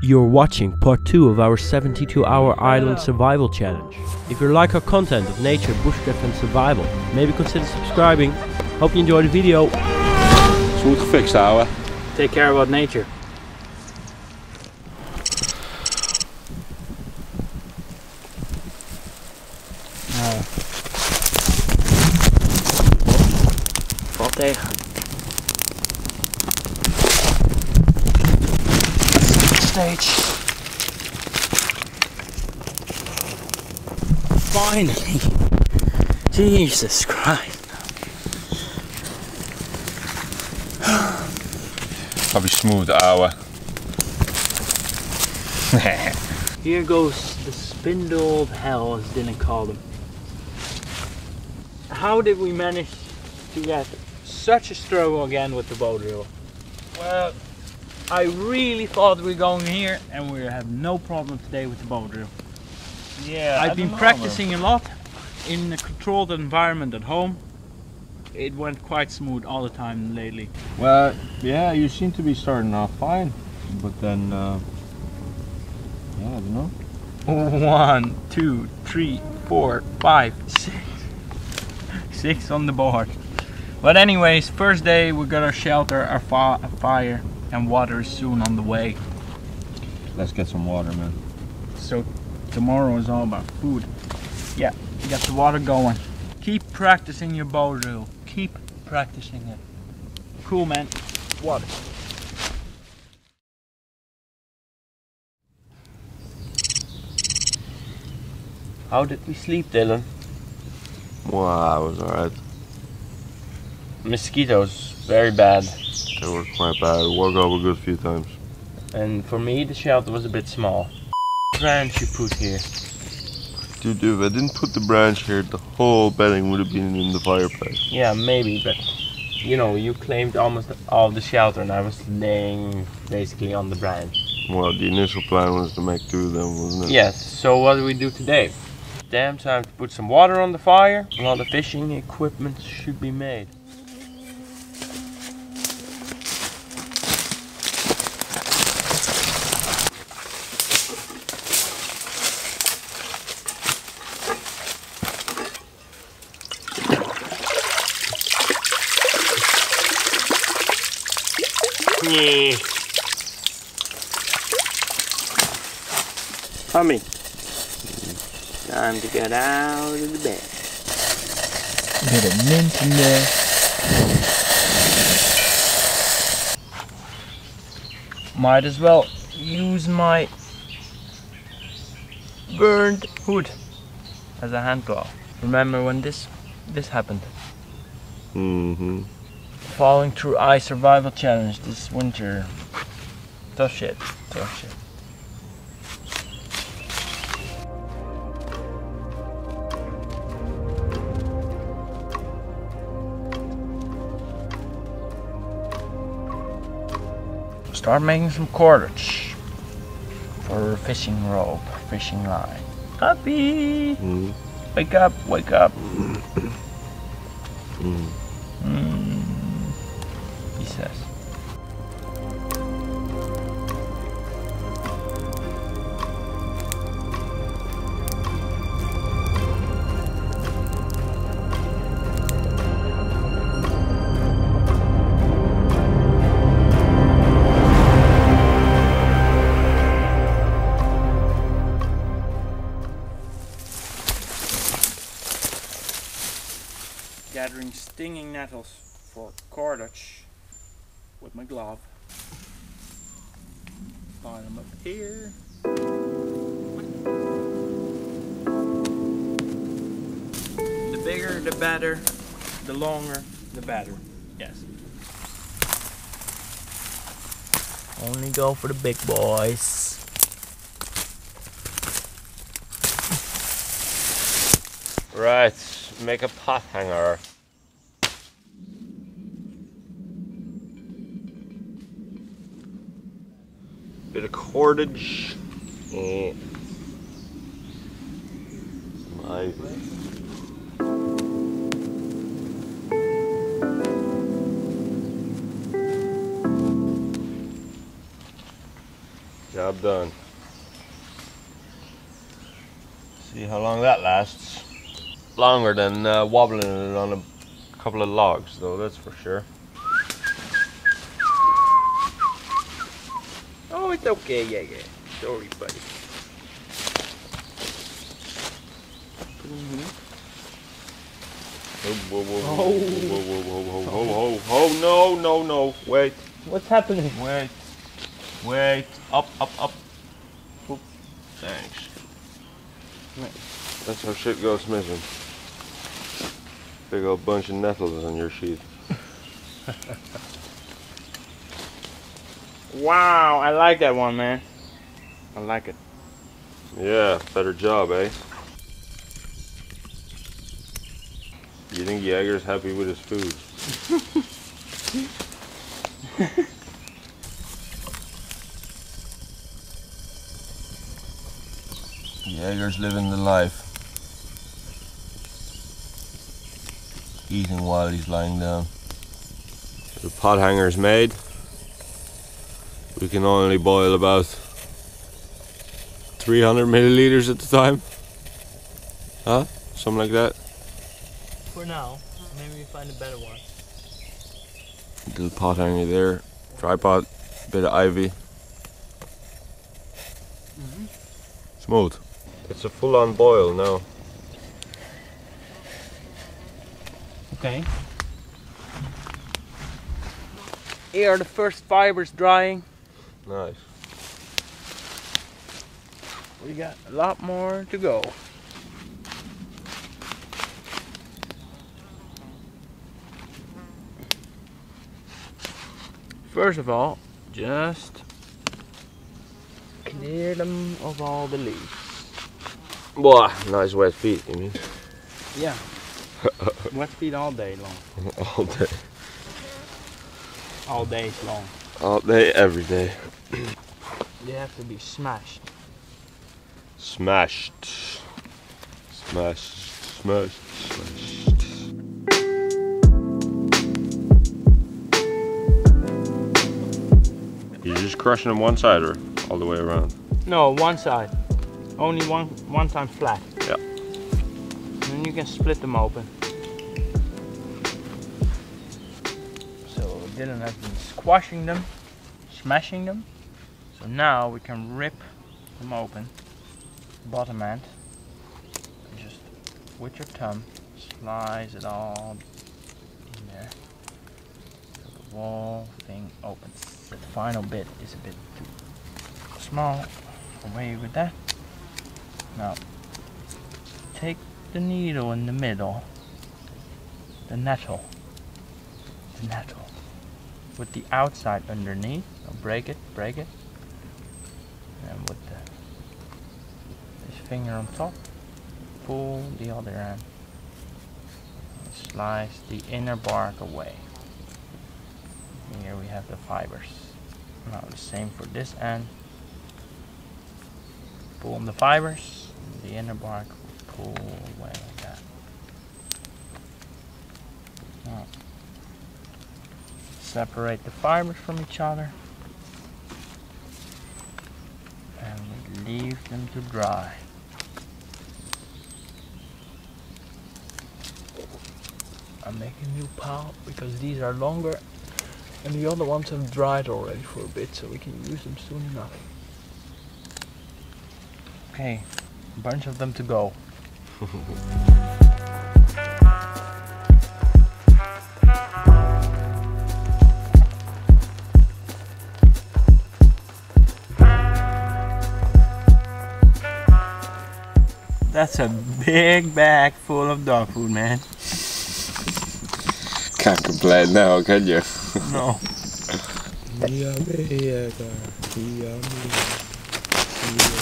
You're watching part 2 of our 72 hour island survival challenge. If you like our content of nature, bushcraft and survival, maybe consider subscribing. Hope you enjoy the video. Is goed gefixt houden. Take care about nature. Jesus Christ. Weer smooth ouwe. Here goes the spindle of hell, as Dylan called him. How did we manage to get such a struggle again with the bow drill? Well, I really thought we were going here and we have no problem today with the bow drill. Yeah, I've been practicing a lot in a controlled environment at home. It went quite smooth all the time lately. Well, yeah, you seem to be starting off fine, but then, uh, yeah, I don't know. One, two, three, four, five, six. Six on the board. But anyways, first day we got our shelter, our fire, and water is soon on the way. Let's get some water, man. So tomorrow is all about food. Yeah, get the water going. Keep practicing your bow drill. Keep practicing it. Cool, man. Water. How did we sleep, Dylan? Wow, it was alright. Mosquitoes, very bad. They were quite bad. Woke up a good few times. And for me, the shelter was a bit small. Branch you put here. Dude, dude, if I didn't put the branch here, the whole bedding would have been in the fireplace. Yeah, maybe, but you know, you claimed almost all the shelter, and I was laying basically on the branch. Well, the initial plan was to make two of them, wasn't it? Yes, so what do we do today? Damn time to put some water on the fire, and all the fishing equipment should be made. Yeah. Tommy. Time to get out of the bed. Get a mint in there. Might as well use my burned hood as a hand glove. Remember when this this happened? Mm-hmm. Falling through ice survival challenge this winter. Tough shit. Tough shit. Start making some cordage for fishing rope, fishing line. Happy! Mm. Wake up, wake up. Mm. Mm, he says. Bigger the better, the longer the better. Yes. Only go for the big boys. Right, make a pot hanger. Bit of cordage. Mm. Yeah. Some Job done. See how long that lasts. Longer than uh, wobbling it on a couple of logs, though, that's for sure. Oh, it's okay, yeah, yeah. Sorry, buddy. Mm -hmm. Oh, whoa, whoa, whoa, oh. no, no, no, wait. What's happening? Wait wait, up, up, up. Oop. Thanks. That's how shit goes missing. Big old bunch of nettles on your sheath. Wow, I like that one, man. I like it. Yeah, better job, eh? You think Jaeger's happy with his food? Jaeger's living the life. Eating while he's lying down. The pot hanger's made. We can only boil about 300 milliliters at the time. Huh? Something like that. For now, maybe we find a better one. Little pot hanger there. Tripod. Bit of ivy. Mm-hmm. Smooth. It's a full on boil now. Okay. Here are the first fibers drying. Nice. We got a lot more to go. First of all, just clear them of all the leaves. Wow, nice wet feet, you mean? Yeah. Wet feet all day long. All day. All days long. All day, every day. They have to be smashed. Smashed. Smashed. Smashed. Smashed. You're just crushing them one side or all the way around? No, one side. Only one one time flat. Yeah. And then you can split them open. So Dylan has been squashing them, smashing them. So now we can rip them open, bottom end. Just with your thumb, slice it all in there. So the whole thing opens. The final bit is a bit too small. Away with that. Now, take the needle in the middle, the nettle, the nettle, with the outside underneath. Now break it, break it, and with the this finger on top, pull the other end, and slice the inner bark away. Here we have the fibers. Now the same for this end. Pull on the fibers, the inner bark will pull away like that. Now, separate the fibers from each other and we leave them to dry. I'm making new pile because these are longer and the other ones have dried already for a bit so we can use them soon enough. Okay, bunch of them to go. That's a big bag full of dog food, man. Can't complain now, can you? no. Yummy, yummy.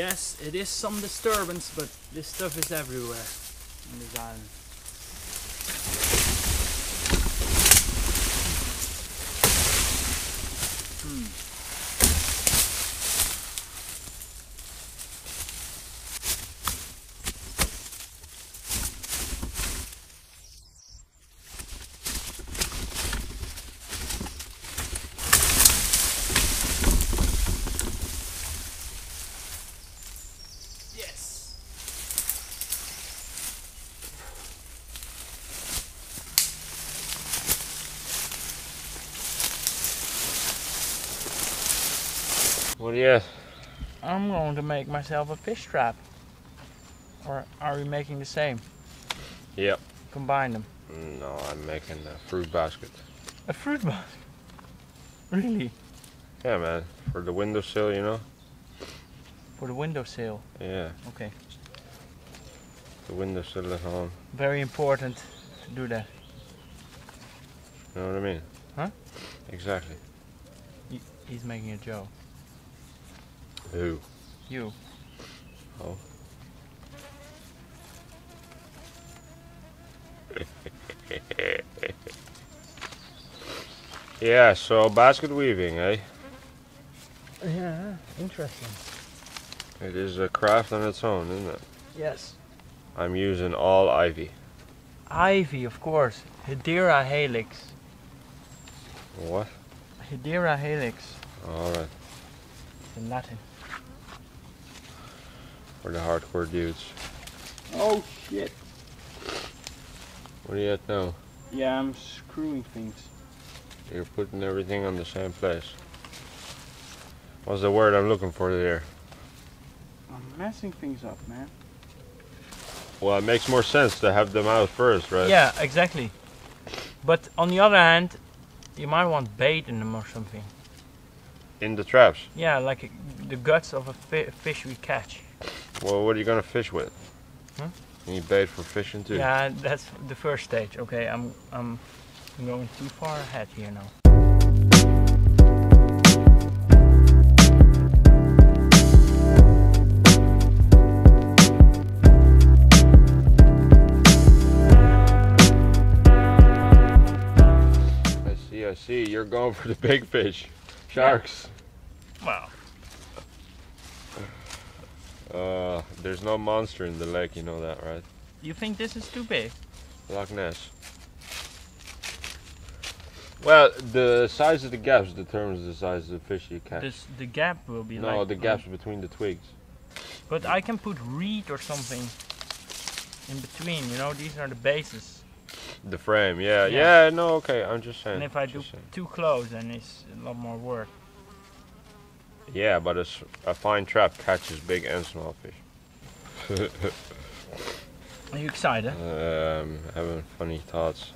Yes, it is some disturbance, but this stuff is everywhere on this island. Hmm. Yes. What do you? I'm going to make myself a fish trap. Or are we making the same? Yep. Combine them. No, I'm making a fruit basket. A fruit basket. Really? Yeah, man. For the windowsill, you know? For the windowsill. Yeah, Okay. the windowsill at home. Very important to do that. You know what I mean? Huh? Exactly. He's making a joke. Who? You. Oh. yeah, so basket weaving, eh? Yeah, interesting. It is a craft on its own, isn't it? Yes. I'm using all ivy. Ivy, of course. Hedera helix. What? Hedera helix. Alright, In Latin. For the hardcore dudes. Oh shit. What are you at now? Yeah, I'm screwing things. You're putting everything on the same place. What's the word I'm looking for there? I'm messing things up, man. Well, it makes more sense to have them out first, right? Yeah, exactly. But on the other hand, you might want bait in them or something. In the traps. Yeah, like uh, the guts of a fi- fish we catch. Well, what are you gonna fish with? Huh? You need bait for fishing too. Yeah, that's the first stage. Okay, I'm I'm going too far ahead here now. I see, I see. You're going for the big fish. Sharks. Wow. Uh, there's no monster in the lake, you know that, right? You think this is too big? Loch Ness. Well, the size of the gaps determines the size of the fish you catch. This the gap will be no, like. the gaps between the twigs. But I can put reed or something in between. You know, these are the bases. The frame, yeah, Yeah. yeah. no, okay. I'm just saying. And if I do saying. too close, then it's a lot more work. Yeah, but a, a fine trap catches big and small fish. Are you excited um, having funny thoughts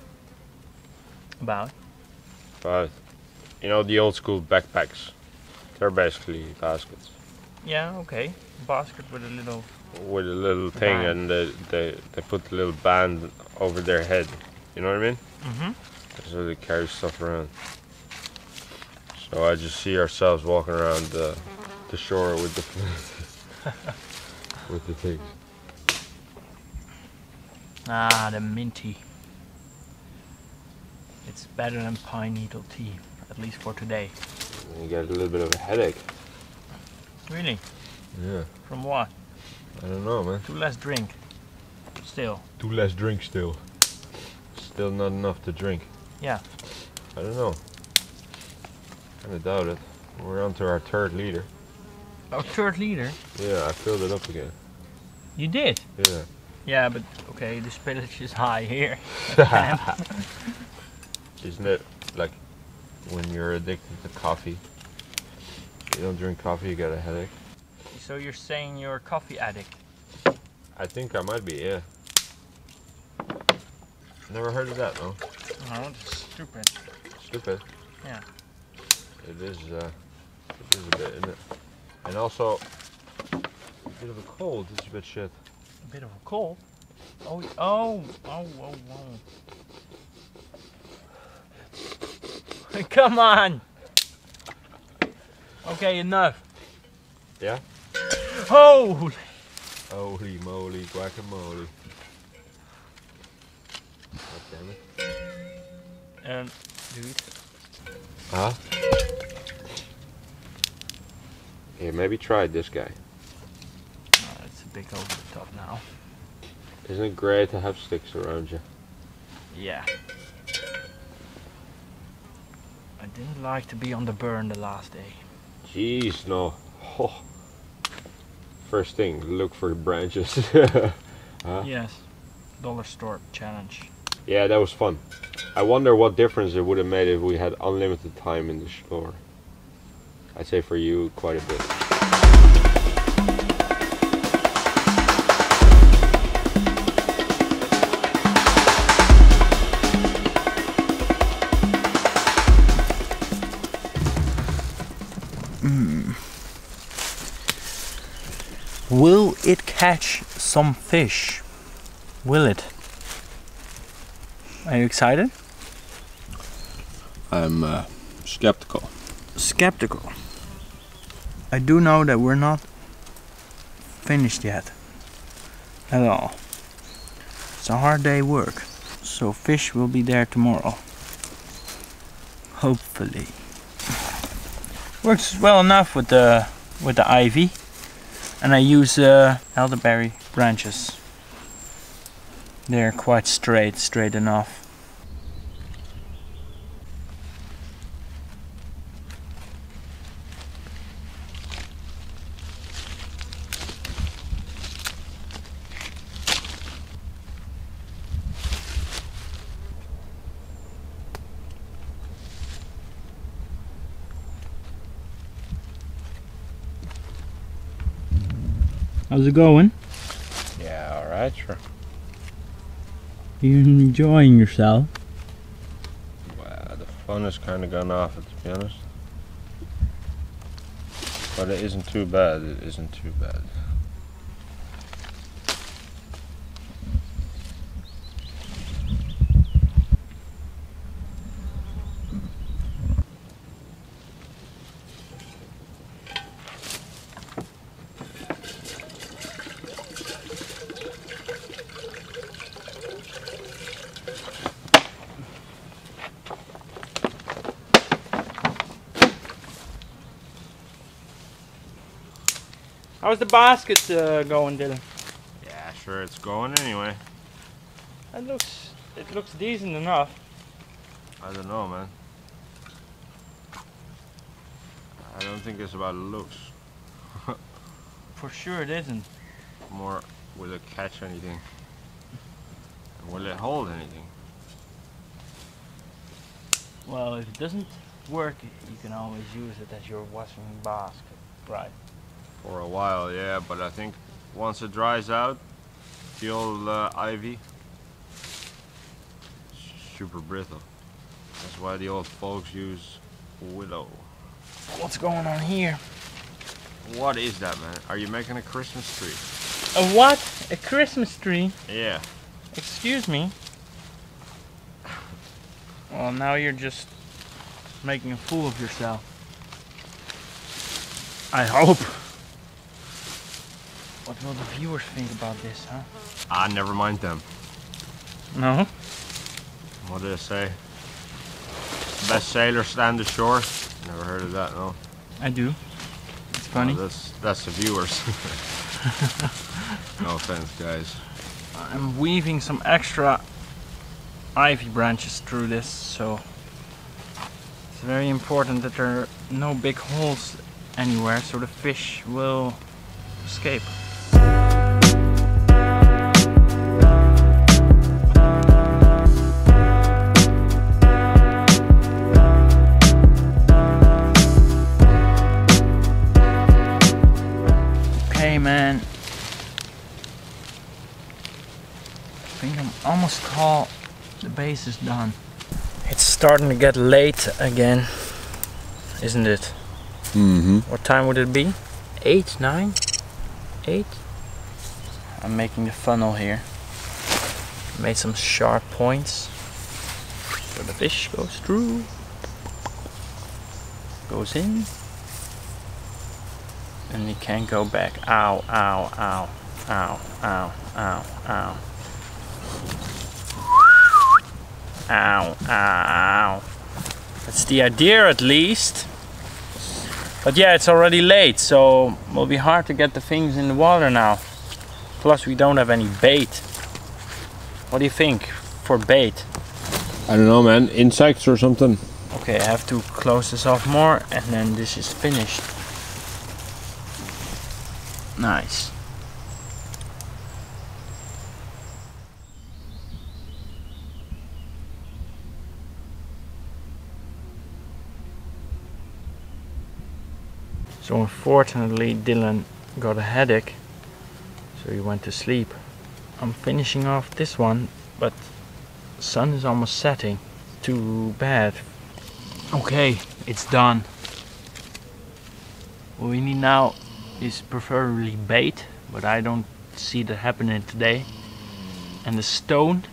about? about, you know, the old school backpacks. They're basically baskets Yeah, okay. Basket with a little. with a little thing, Band. and they, they they put a little band over their head. You know what I mean? Mm-hmm. So they carry stuff around. So I just see ourselves walking around the, the shore with the with the things. Ah, the minty. It's better than pine needle tea, at least for today. And you get a little bit of a headache. Really? Yeah, From what? I don't know, man. Too less drink. Still. Too less drink still. Still not enough to drink. Yeah. I don't know. Kinda doubt it. We're on to our third liter. Our third liter. Yeah, I filled it up again. You did. Yeah. Yeah, but okay, the spillage is high here. Isn't it like when you're addicted to coffee? You don't drink coffee, you get a headache. So you're saying you're a coffee addict? I think I might be, yeah. Never heard of that, though. No, that's stupid. Stupid. Yeah. It is, uh, it is a bit, isn't it? And also, a bit of a cold is a bit shit. A bit of a cold. Oh, oh, oh, oh, oh. Come on. Okay, enough. Yeah? Holy! Holy moly, guacamole. God damn it. And dude, Huh? Yeah, maybe try this guy. oh, it's a bit over the top now. Isn't it great to have sticks around you? Yeah. I didn't like to be on the burn the last day. Jeez, no. Oh. First thing, look for branches. Huh? Yes. Dollar store challenge. yeah, that was fun. I wonder what difference it would have made if we had unlimited time in the store. I'd say for you, quite a bit. Will it catch some fish? Will it? Are you excited? I'm uh, skeptical. Skeptical. I do know that we're not finished yet. At all. It's a hard day work. So fish will be there tomorrow. Hopefully. Works well enough with the with the ivy. And I use uh, elderberry branches. They're quite straight, straight enough. How's it going? Yeah, alright, sure. You enjoying yourself? Wow, the fun has kind of gone off, to be honest. But it isn't too bad, it isn't too bad. How's the basket uh, going, Dylan? Yeah, sure, it's going anyway. It looks it looks decent enough. I don't know, man. I don't think it's about looks. For sure it isn't. More, will it catch anything? And will it hold anything? Well, if it doesn't work, you can always use it as your washing basket, right? For a while, yeah, but I think once it dries out, the old uh, ivy, super brittle. That's why the old folks use willow. What's going on here? What is that, man? Are you making a Christmas tree? A what? A Christmas tree? Yeah. Excuse me. Well, now you're just making a fool of yourself. I hope. What will the viewers think about this, huh? Ah, never mind them. No? What did it say? Best sailor stand ashore? Never heard of that, no. I do. It's funny. Oh, that's that's the viewers. no offense, guys. I'm weaving some extra ivy branches through this, so it's very important that there are no big holes anywhere so the fish will escape. Almost call the base is done. It's starting to get late again, isn't it? Mm-hmm. What time would it be? Eight, nine, eight? I'm making the funnel here. Made some sharp points. So the fish goes through. Goes in. and you can't go back. Ow, ow, ow, ow, ow, ow, ow. Ow, ow. That's the idea at least. But yeah, it's already late, so it will be hard to get the things in the water now. Plus we don't have any bait. What do you think for bait? I don't know, man. Insects or something. Okay, I have to close this off more and then this is finished. Nice. So unfortunately Dylan got a headache so he went to sleep. I'm finishing off this one but sun is almost setting. Too bad. Okay, it's done. What we need now is preferably bait, but I don't see that happening today. And the stone.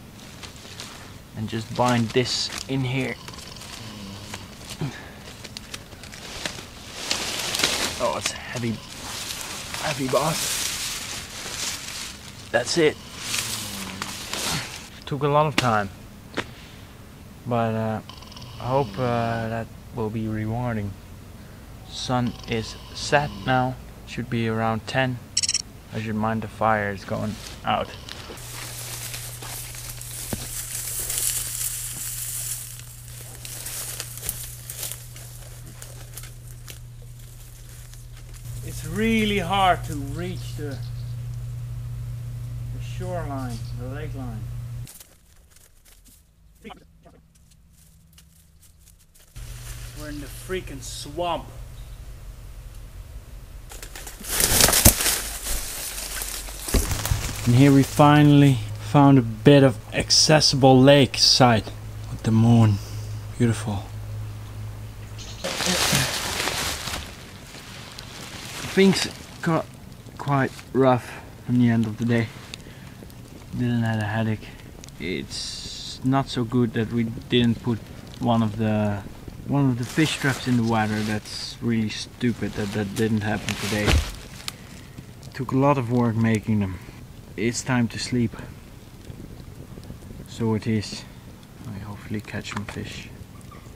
And just bind this in here. Oh, it's heavy, heavy boss. That's it. Took a lot of time, but uh, I hope uh, that will be rewarding. Sun is set now. Should be around 10. I should mind the fire is going out. Really hard to reach the, the shoreline, the lake line. We're in the freaking swamp. And here we finally found a bit of accessible lake side with the moon. Beautiful. Things got quite rough in the end of the day. Didn't have a headache. It's not so good that we didn't put one of the one of the fish traps in the water. That's really stupid that that didn't happen today. Took a lot of work making them. It's time to sleep. So it is. I hopefully catch some fish.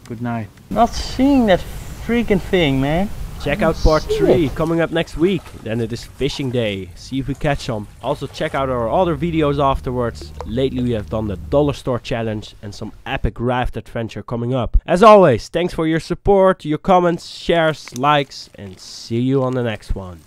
Good night. Not seeing that freaking thing, man. Check out part 3 coming up next week. Then it is fishing day. See if we catch some. Also check out our other videos afterwards. Lately we have done the dollar store challenge and some epic raft adventure coming up. As always, thanks for your support, your comments, shares, likes and see you on the next one.